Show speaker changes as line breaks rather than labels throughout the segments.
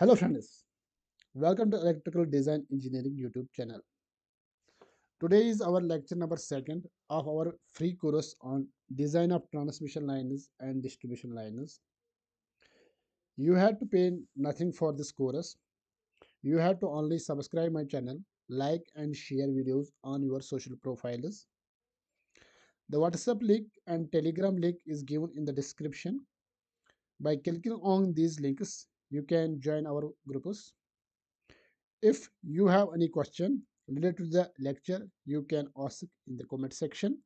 Hello friends, welcome to Electrical Design Engineering YouTube channel. Today is our lecture number second of our free course on design of transmission lines and distribution lines. You have to pay nothing for this course. You have to only subscribe my channel, like and share videos on your social profiles. The WhatsApp link and Telegram link is given in the description. By clicking on these links, you can join our groups. If you have any question related to the lecture, you can ask in the comment section.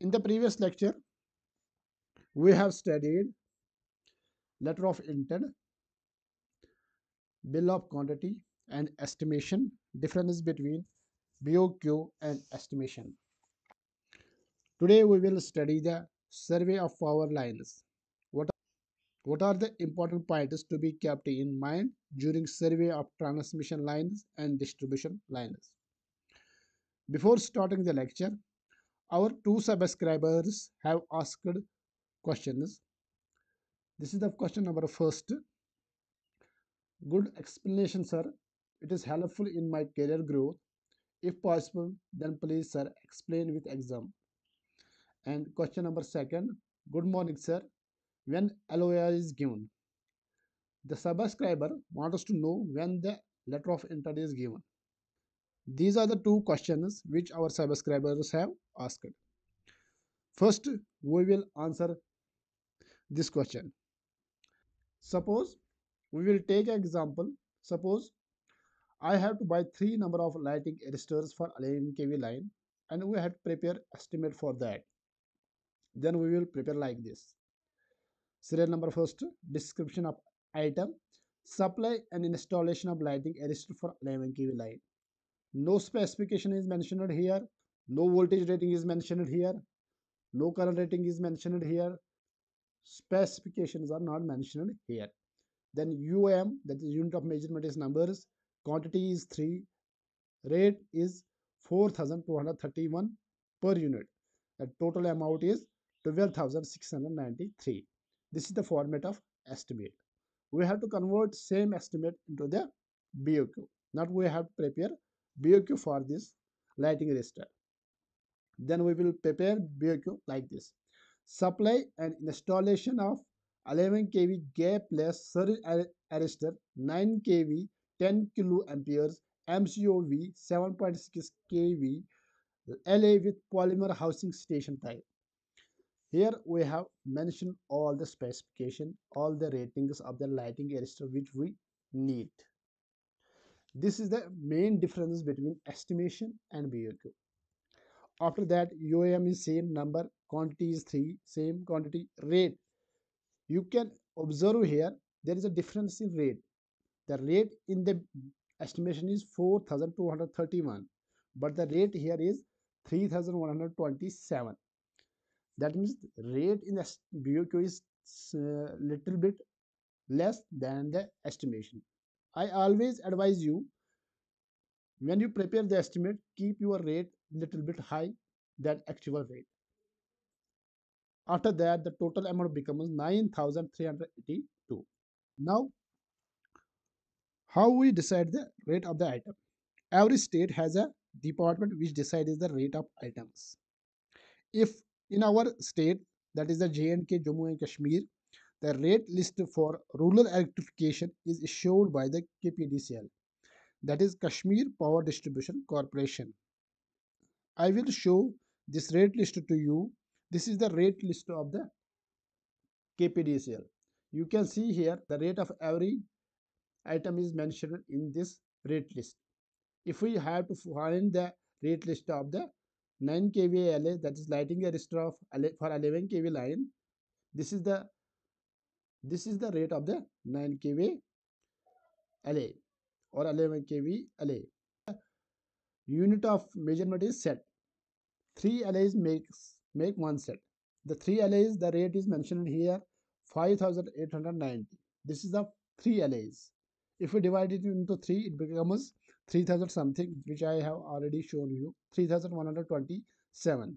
In the previous lecture, we have studied letter of intent, bill of quantity and estimation, difference between BOQ and estimation. Today we will study the survey of power lines. What are, the important points to be kept in mind during survey of transmission lines and distribution lines? Before starting the lecture, our two subscribers have asked questions. This is the question number first. Good explanation, sir. It is helpful in my career growth. If possible, then please, sir, explain with exam. And question number second. Good morning, sir. When LOA is given, the subscriber wants to know when the letter of intent is given. These are the two questions which our subscribers have asked. First, we will answer this question. Suppose we will take an example. Suppose I have to buy three number of lighting arresters for 11 kV line and we have to prepare estimate for that. Then we will prepare like this. Serial number first, description of item, supply and installation of lighting arrestor for 11 kV line. No specification is mentioned here. No voltage rating is mentioned here. No current rating is mentioned here. Specifications are not mentioned here. Then UM, that is unit of measurement is numbers. Quantity is 3. Rate is 4231 per unit. The total amount is 12693. This is the format of estimate. We have to convert same estimate into the BOQ. Not we have to prepare BOQ for this lighting arrestor. Then we will prepare BOQ like this. Supply and installation of 11 kV gapless surge arrestor 9 kV 10 kilo amperes MCOV 7.6 kV LA with polymer housing station type. Here we have mentioned all the specification, all the ratings of the lighting arrestor which we need. This is the main difference between estimation and BOQ. After that, UAM is same number, quantity is 3, same quantity, rate. You can observe here, there is a difference in rate. The rate in the estimation is 4231, but the rate here is 3127. That means rate in the BOQ is uh, little bit less than the estimation. I always advise you when you prepare the estimate, keep your rate little bit high than actual rate. After that, the total amount becomes 9,382. Now, how we decide the rate of the item? Every state has a department which decides the rate of items. If in our state, that is the J&K, Jammu and Kashmir, the rate list for rural electrification is issued by the KPDCL, that is Kashmir Power Distribution Corporation. I will show this rate list to you. This is the rate list of the KPDCL. You can see here the rate of every item is mentioned in this rate list. If we have to find the rate list of the 9 kVA LA that is lighting arrestor of for 11 kV line this is the this is the rate of the 9 kV LA or 11 kV LA unit of measurement is set. 3 LAs makes make one set. The 3 LAs the rate is mentioned here 5890 this is the 3 LAs if we divide it into 3 it becomes 3000 something which I have already shown you 3127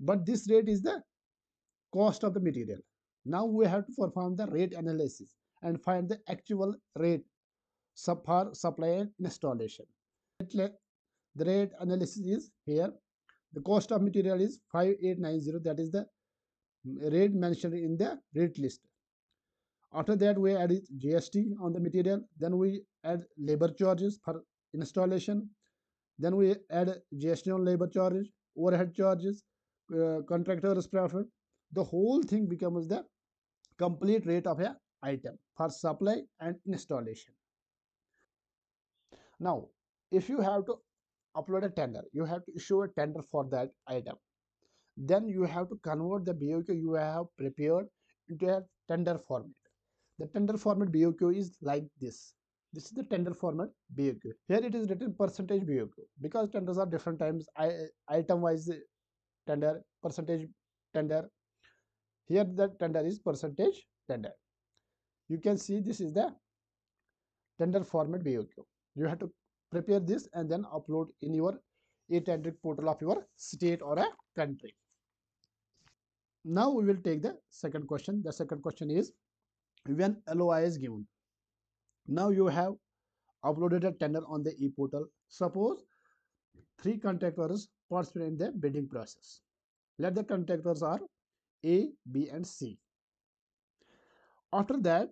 but this rate is the cost of the material now we have to perform the rate analysis and find the actual rate for supply and installation. The rate analysis is here. The cost of material is 5890 that is the rate mentioned in the rate list. After that we add GST on the material. Then we add labor charges for installation. Then we add GST on labor charges overhead charges uh, contractor's profit. The whole thing becomes the complete rate of a item for supply and installation. Now if you have to upload a tender you have to issue a tender for that item. Then you have to convert the BOQ you have prepared into a tender format the tender format BOQ is like this. This is the tender format BOQ here it is written percentage BOQ because tenders are different times item wise tender percentage tender. Here the tender is percentage tender. You can see this is the tender format BOQ you have to prepare this and then upload in your e-tendering portal of your state or a country. Now we will take the second question. The second question is when LOI is given now you have uploaded a tender on the e-portal suppose three contractors participate in the bidding process let the contractors are a b and c after that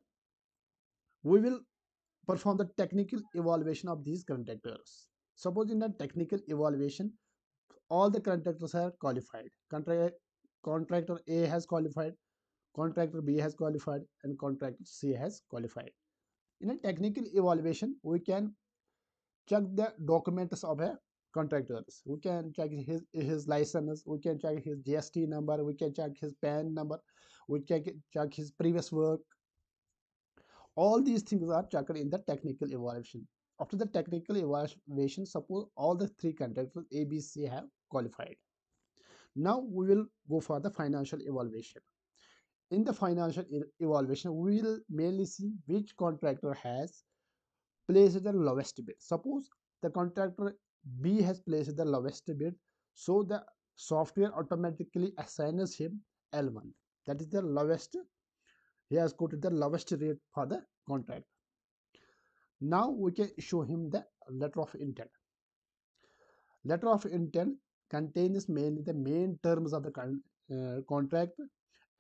we will perform the technical evaluation of these contractors. Suppose in the technical evaluation, all the contractors are qualified. contractor A has qualified, contractor B has qualified, and contractor C has qualified. In a technical evaluation, we can check the documents of a contractors. We can check his his license, we can check his GST number, we can check his PAN number, we can check his previous work, all these things are checked in the technical evaluation after the technical evaluation suppose all the three contractors a b c have qualified now we will go for the financial evaluation in the financial evaluation we will mainly see which contractor has placed the lowest bid. Suppose the contractor b has placed the lowest bid so the software automatically assigns him l1 that is the lowest he has quoted the lowest rate for the contract. Now we can show him the letter of intent. Letter of intent contains mainly the main terms of the con uh, contract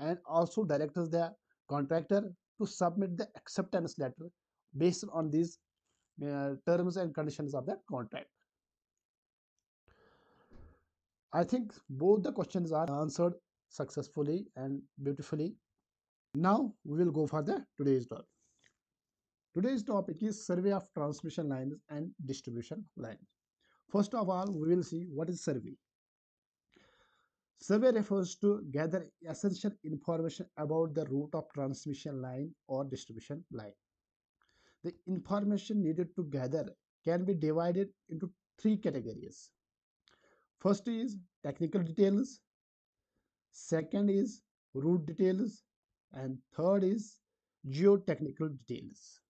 and also directs the contractor to submit the acceptance letter based on these uh, terms and conditions of the contract i think both the questions are answered successfully and beautifully now we will go for the today's topic. Today's topic is survey of transmission lines and distribution lines. First of all, we will see what is survey. Survey refers to gather essential information about the route of transmission line or distribution line. The information needed to gather can be divided into three categories. First is technical details, second is route details, and third is geotechnical details.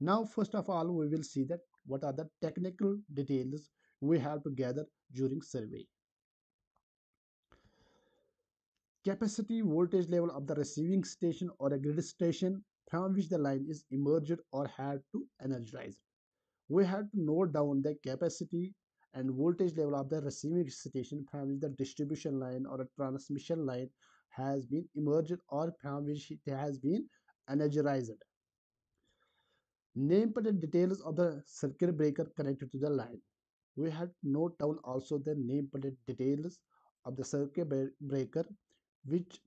Now first of all we will see that what are the technical details we have to gather during survey. Capacity voltage level of the receiving station or a grid station from which the line is emerged or had to energize. We have to note down the capacity and voltage level of the receiving station from which the distribution line or a transmission line has been emerged or from which it has been energized. Name the details of the circuit breaker connected to the line. We have to note down also the name details of the circuit breaker which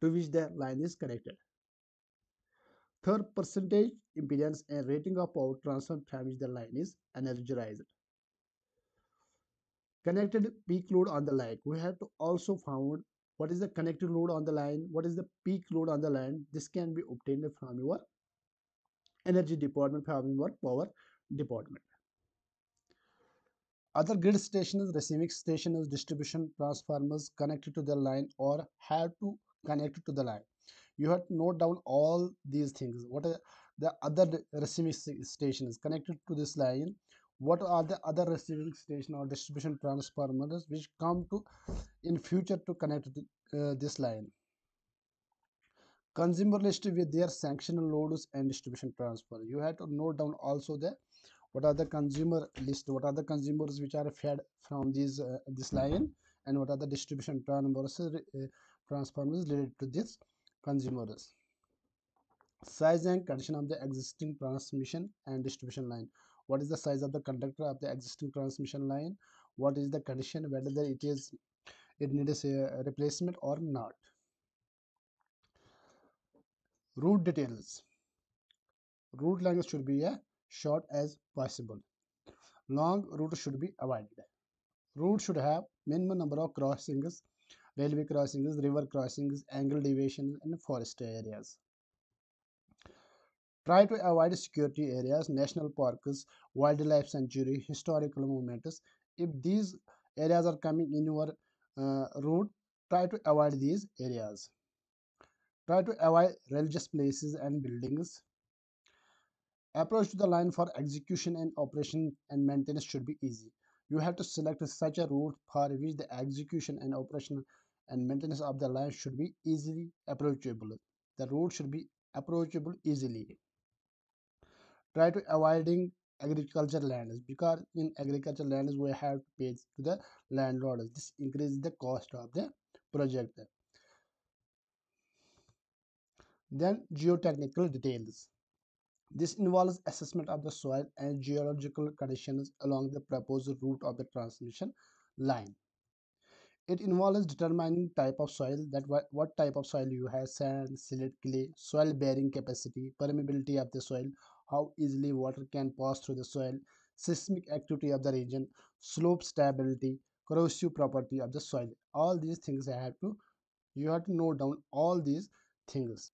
to which the line is connected. Third, percentage impedance and rating of power transfer from which the line is energized. Connected peak load on the line. We have to also found what is the connected load on the line what is the peak load on the line this can be obtained from your energy department from your power department other grid stations receiving stations distribution transformers connected to the line or have to connect to the line. You have to note down all these things. What are the other receiving stations connected to this line? What are the other receiving station or distribution transformers which come to in future to connect to, uh, this line? Consumer list with their sanctional loads and distribution transfer. You have to note down also the what are the consumer list what are the consumers which are fed from these uh, this line and what are the distribution transfers uh, transformers related to this consumers? Size and condition of the existing transmission and distribution line. What is the size of the conductor of the existing transmission line? What is the condition whether it is it needs a replacement or not? Route details. Route length should be as short as possible. Long route should be avoided. Route should have minimum number of crossings railway crossings river crossings angle deviations and forest areas. Try to avoid security areas national parks wildlife sanctuary historical monuments. If these areas are coming in your uh, route try to avoid these areas. Try to avoid religious places and buildings Approach to the line for execution and operation and maintenance should be easy. You have to select such a route for which the execution and operation and maintenance of the line should be easily approachable. The route should be approachable easily. Try to avoiding agricultural lands because in agricultural lands we have to pay to the landlords. This increases the cost of the project. Then geotechnical details. This involves assessment of the soil and geological conditions along the proposed route of the transmission line. It involves determining type of soil, that what, type of soil you have, sand, silt, clay, soil bearing capacity, permeability of the soil, how easily water can pass through the soil, seismic activity of the region, slope stability, corrosive property of the soil. All these things I have to, you have to note down all these things.